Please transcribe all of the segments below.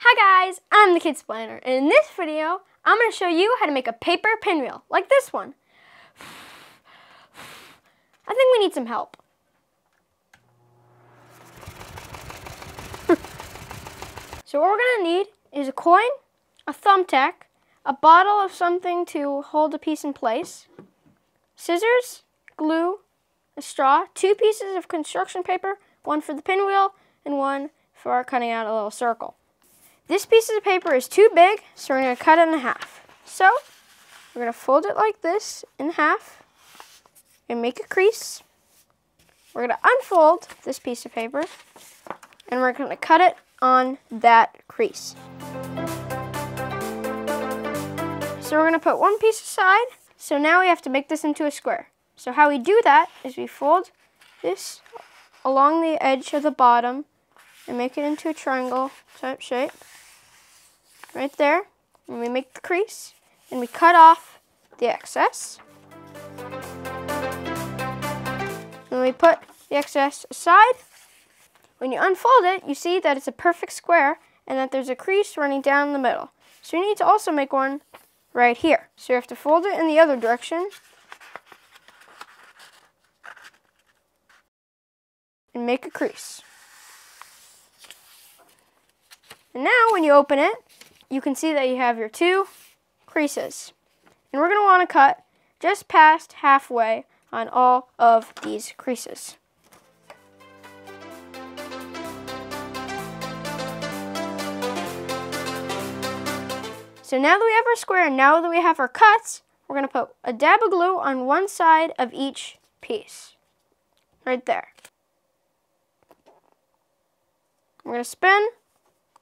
Hi guys, I'm the Kidsplainer, and in this video, I'm going to show you how to make a paper pinwheel, like this one. I think we need some help. so what we're going to need is a coin, a thumbtack, a bottle of something to hold a piece in place, scissors, glue, a straw, two pieces of construction paper, one for the pinwheel and one for cutting out a little circle. This piece of paper is too big, so we're to cut it in half. So, we're to fold it like this in half and make a crease. We're to unfold this piece of paper and we're to cut it on that crease. So we're to put one piece aside. So now we have to make this into a square. So how we do that is we fold this along the edge of the bottom and make it into a triangle type shape right there. And we make the crease and we cut off the excess. And we put the excess aside. When you unfold it, you see that it's a perfect square and that there's a crease running down the middle. So you need to also make one right here. So you have to fold it in the other direction. And make a crease. And now when you open it, you can see that you have your two creases. And we're going to want to cut just past halfway on all of these creases. So now that we have our square and now that we have our cuts, we're going to put a dab of glue on one side of each piece. Right there. We're going to spin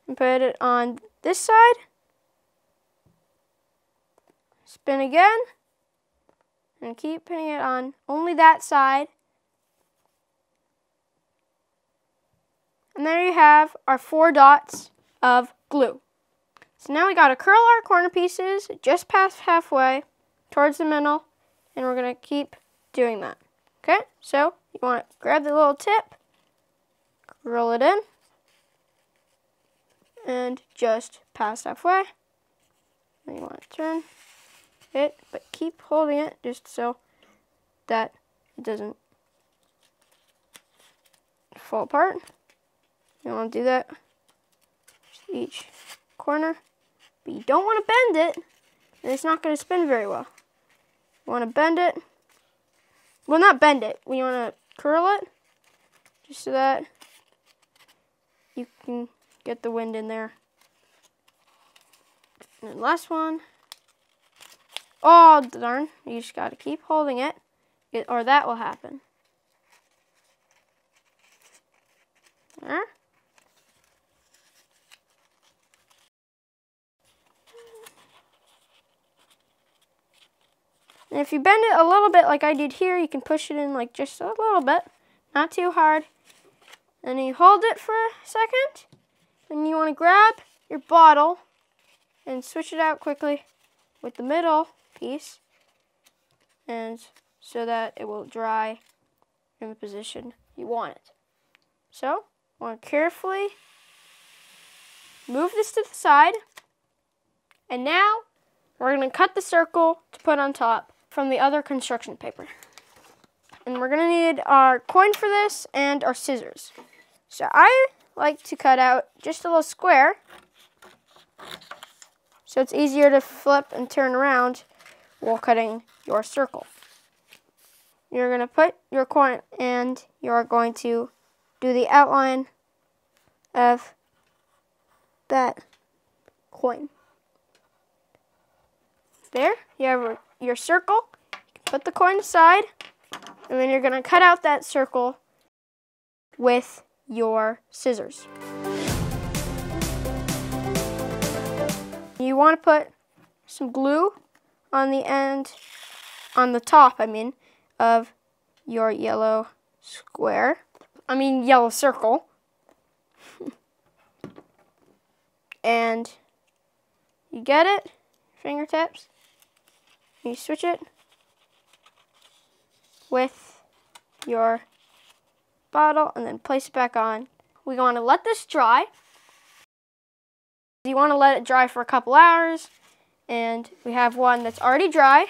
and put it on this side. Spin again. And keep putting it on only that side. And there you have our four dots of glue. So now we got to curl our corner pieces just past halfway towards the middle. And we're going to keep doing that. Okay, so you want to grab the little tip, curl it in and just past halfway. You want to turn it, but keep holding it just so that it doesn't fall apart. You want to do that each corner, but you don't want to bend it, and it's not going to spin very well. You want to bend it, well not bend it, we want to curl it, just so that you can get the wind in there. And then last one. Oh, darn. You just got to keep holding it, it, or that will happen. There. And if you bend it a little bit like I did here, you can push it in like just a little bit, not too hard. And you hold it for a second. Then you want to grab your bottle and switch it out quickly with the middle piece and so that it will dry in the position you want it. So, want to carefully move this to the side and now we're going to cut the circle to put on top from the other construction paper. And we're going to need our coin for this and our scissors. So I like to cut out just a little square so it's easier to flip and turn around while cutting your circle. You're going to put your coin and you're going to do the outline of that coin. There, you have your circle. Put the coin aside and then you're going to cut out that circle with your scissors. You want to put some glue on the end, on the top, I mean, of your yellow square. I mean, yellow circle. and you get it, fingertips, you switch it with your bottle and then place it back on. We want to let this dry you want to let it dry for a couple hours. And we have one that's already dry.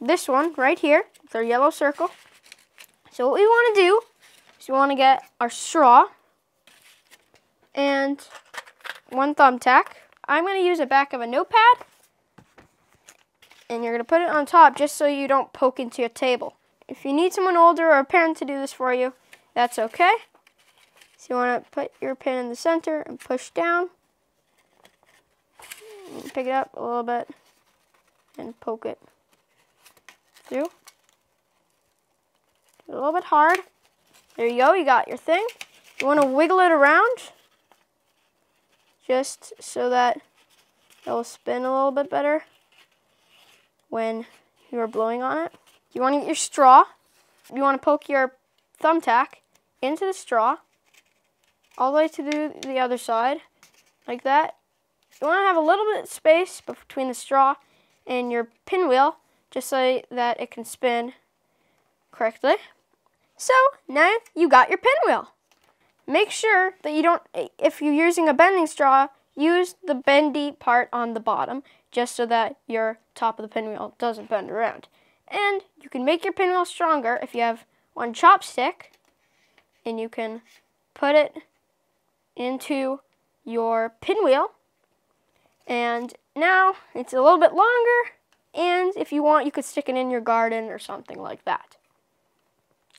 This one right here with our yellow circle. So what we want to do is we want to get our straw and one thumbtack. I'm going to use the back of a notepad and you're going to put it on top just so you don't poke into your table. If you need someone older or a parent to do this for you, that's okay. So you want to put your pin in the center and push down. And pick it up a little bit and poke it through. A little bit hard. There you go, you got your thing. You want to wiggle it around just so that it'll spin a little bit better when you are blowing on it. You want to get your straw. You want to poke your thumbtack into the straw all the way to the, the other side like that. You want to have a little bit of space between the straw and your pinwheel just so that it can spin correctly. So now you got your pinwheel. Make sure that you don't, if you're using a bending straw, use the bendy part on the bottom just so that your top of the pinwheel doesn't bend around. And you can make your pinwheel stronger if you have one chopstick and you can put it into your pinwheel. And now it's a little bit longer and if you want you could stick it in your garden or something like that.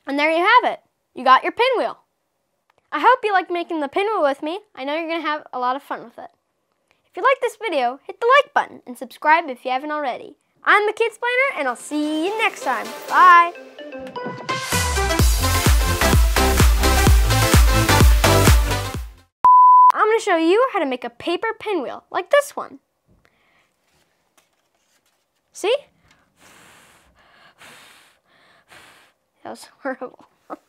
And there you have it. You got your pinwheel. I hope you liked making the pinwheel with me. I know you're going to have a lot of fun with it. If you like this video, hit the like button and subscribe if you haven't already. I'm the Kidsplainer, and I'll see you next time. Bye! I'm going to show you how to make a paper pinwheel, like this one. See? That was horrible. right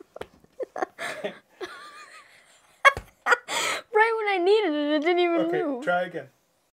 when I needed it, it didn't even okay, move. try again.